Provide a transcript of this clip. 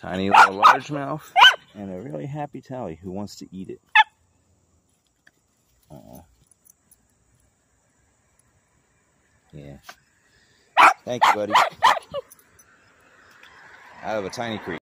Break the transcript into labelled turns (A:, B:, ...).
A: Tiny little largemouth and a really happy Tally who wants to eat it. Oh, Yeah. Thank you, buddy. Out of a tiny creek.